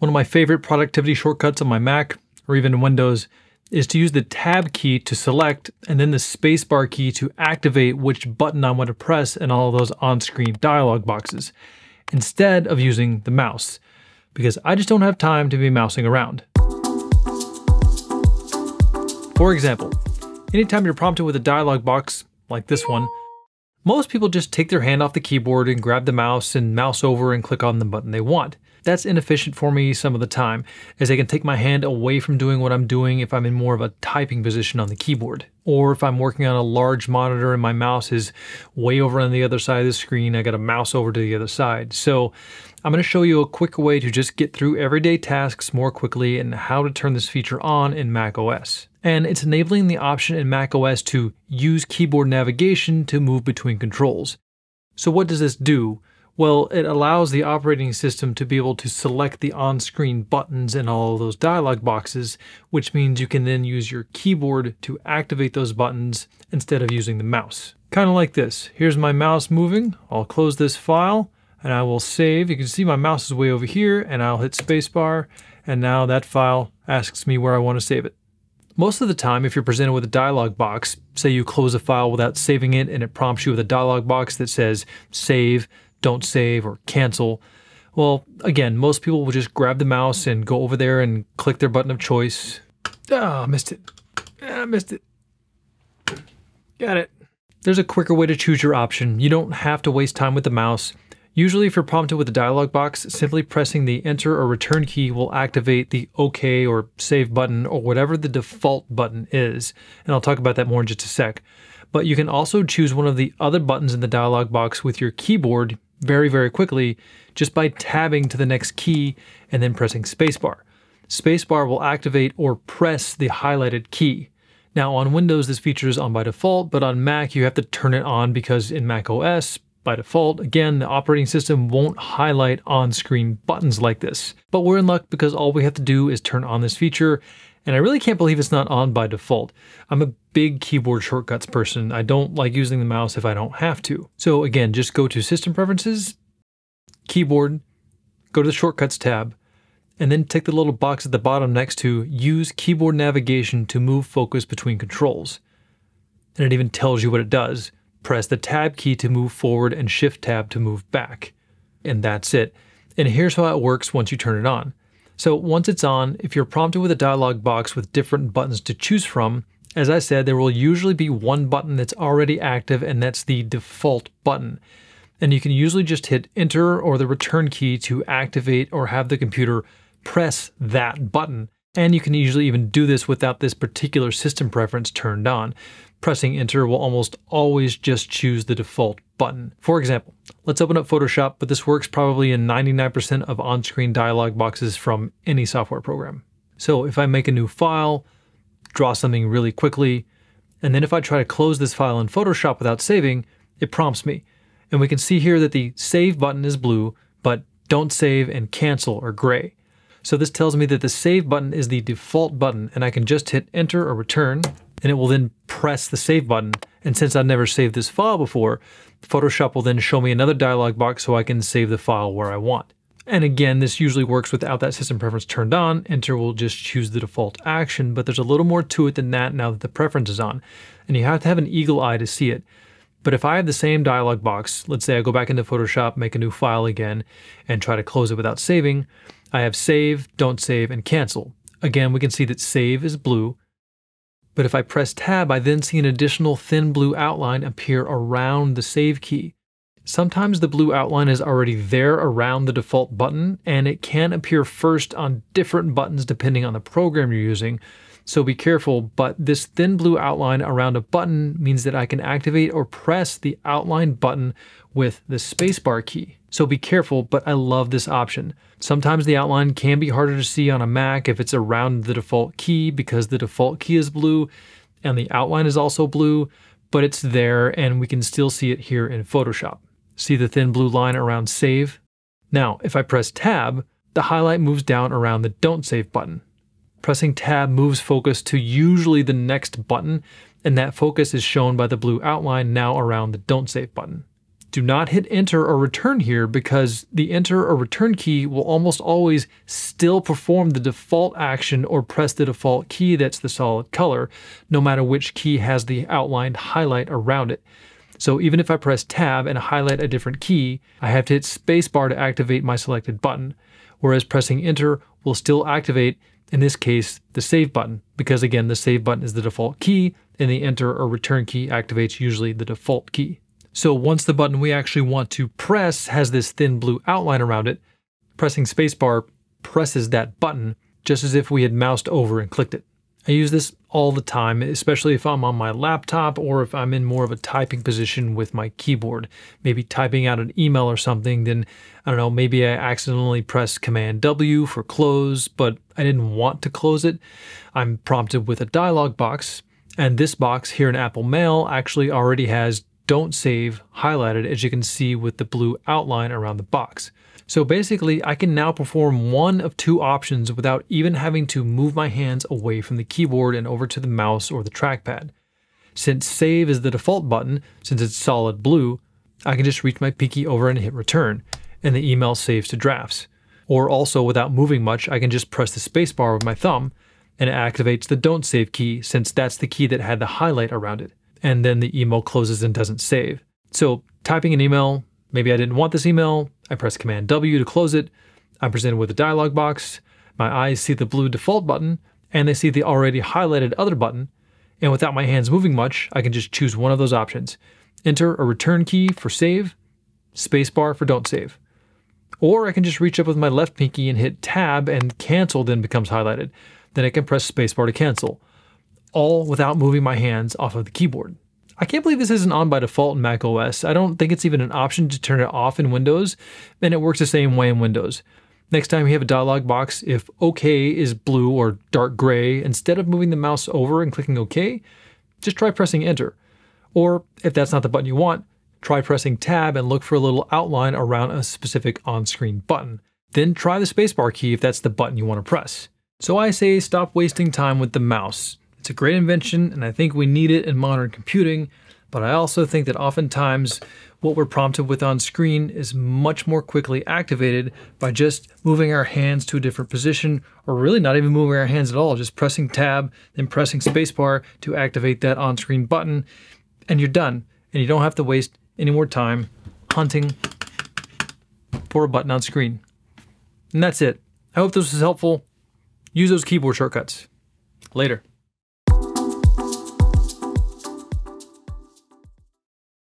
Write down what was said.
One of my favorite productivity shortcuts on my Mac or even Windows is to use the tab key to select and then the spacebar key to activate which button I want to press in all of those on-screen dialog boxes instead of using the mouse because I just don't have time to be mousing around. For example, anytime you're prompted with a dialog box like this one, most people just take their hand off the keyboard and grab the mouse and mouse over and click on the button they want. That's inefficient for me some of the time, as I can take my hand away from doing what I'm doing if I'm in more of a typing position on the keyboard. Or if I'm working on a large monitor and my mouse is way over on the other side of the screen, I gotta mouse over to the other side. So I'm gonna show you a quick way to just get through everyday tasks more quickly and how to turn this feature on in Mac OS. And it's enabling the option in Mac OS to use keyboard navigation to move between controls. So what does this do? Well, it allows the operating system to be able to select the on-screen buttons in all of those dialog boxes, which means you can then use your keyboard to activate those buttons instead of using the mouse. Kind of like this. Here's my mouse moving. I'll close this file and I will save. You can see my mouse is way over here and I'll hit spacebar and now that file asks me where I want to save it. Most of the time, if you're presented with a dialog box, say you close a file without saving it and it prompts you with a dialog box that says save, don't save, or cancel. Well, again, most people will just grab the mouse and go over there and click their button of choice. Ah, oh, missed it. Ah, missed it. Got it. There's a quicker way to choose your option. You don't have to waste time with the mouse. Usually if you're prompted with a dialog box, simply pressing the enter or return key will activate the OK or save button or whatever the default button is. And I'll talk about that more in just a sec. But you can also choose one of the other buttons in the dialog box with your keyboard very, very quickly just by tabbing to the next key and then pressing spacebar. Spacebar will activate or press the highlighted key. Now on Windows this feature is on by default, but on Mac you have to turn it on because in Mac OS, by default, again, the operating system won't highlight on-screen buttons like this. But we're in luck because all we have to do is turn on this feature and I really can't believe it's not on by default. I'm a big keyboard shortcuts person. I don't like using the mouse if I don't have to. So again, just go to System Preferences, Keyboard, go to the Shortcuts tab, and then tick the little box at the bottom next to Use Keyboard Navigation to move focus between controls. And it even tells you what it does. Press the Tab key to move forward and Shift Tab to move back. And that's it. And here's how it works once you turn it on. So once it's on, if you're prompted with a dialog box with different buttons to choose from, as I said, there will usually be one button that's already active and that's the default button. And you can usually just hit enter or the return key to activate or have the computer press that button. And you can usually even do this without this particular system preference turned on. Pressing enter will almost always just choose the default button. For example, let's open up Photoshop, but this works probably in 99% of on-screen dialog boxes from any software program. So if I make a new file, draw something really quickly, and then if I try to close this file in Photoshop without saving, it prompts me. And we can see here that the save button is blue, but don't save and cancel are gray. So this tells me that the save button is the default button and I can just hit enter or return and it will then press the save button. And since I've never saved this file before, Photoshop will then show me another dialog box so I can save the file where I want. And again, this usually works without that system preference turned on. Enter will just choose the default action, but there's a little more to it than that now that the preference is on. And you have to have an eagle eye to see it. But if I have the same dialog box, let's say I go back into Photoshop, make a new file again, and try to close it without saving, I have save, don't save, and cancel. Again, we can see that save is blue, but if I press tab, I then see an additional thin blue outline appear around the save key. Sometimes the blue outline is already there around the default button, and it can appear first on different buttons depending on the program you're using, so be careful, but this thin blue outline around a button means that I can activate or press the outline button with the spacebar key. So be careful, but I love this option. Sometimes the outline can be harder to see on a Mac if it's around the default key because the default key is blue and the outline is also blue, but it's there and we can still see it here in Photoshop. See the thin blue line around save? Now, if I press tab, the highlight moves down around the don't save button. Pressing tab moves focus to usually the next button, and that focus is shown by the blue outline now around the don't save button. do not hit enter or return here because the enter or return key will almost always still perform the default action or press the default key that's the solid color, no matter which key has the outlined highlight around it. So even if I press tab and highlight a different key, I have to hit spacebar to activate my selected button, whereas pressing enter will still activate, in this case, the save button, because again, the save button is the default key, and the enter or return key activates usually the default key. So once the button we actually want to press has this thin blue outline around it, pressing spacebar presses that button just as if we had moused over and clicked it. I use this all the time, especially if I'm on my laptop or if I'm in more of a typing position with my keyboard. Maybe typing out an email or something, then I don't know, maybe I accidentally press Command W for close, but I didn't want to close it. I'm prompted with a dialog box, and this box here in Apple Mail actually already has don't save highlighted as you can see with the blue outline around the box. So basically I can now perform one of two options without even having to move my hands away from the keyboard and over to the mouse or the trackpad. Since save is the default button, since it's solid blue, I can just reach my pinky over and hit return, and the email saves to drafts. Or also without moving much, I can just press the spacebar with my thumb, and it activates the don't save key since that's the key that had the highlight around it and then the email closes and doesn't save. So typing an email, maybe I didn't want this email, I press Command W to close it, I'm presented with a dialog box, my eyes see the blue default button, and they see the already highlighted other button, and without my hands moving much, I can just choose one of those options. Enter a return key for save, spacebar for don't save. Or I can just reach up with my left pinky and hit tab and cancel then becomes highlighted. Then I can press spacebar to cancel all without moving my hands off of the keyboard. I can't believe this isn't on by default in Mac OS. I don't think it's even an option to turn it off in Windows, and it works the same way in Windows. Next time you have a dialog box, if OK is blue or dark gray, instead of moving the mouse over and clicking OK, just try pressing Enter. Or if that's not the button you want, try pressing Tab and look for a little outline around a specific on-screen button. Then try the spacebar key if that's the button you want to press. So I say stop wasting time with the mouse. It's a great invention, and I think we need it in modern computing, but I also think that oftentimes what we're prompted with on screen is much more quickly activated by just moving our hands to a different position, or really not even moving our hands at all, just pressing tab, then pressing spacebar to activate that on screen button, and you're done. And you don't have to waste any more time hunting for a button on screen. And that's it. I hope this was helpful. Use those keyboard shortcuts. Later.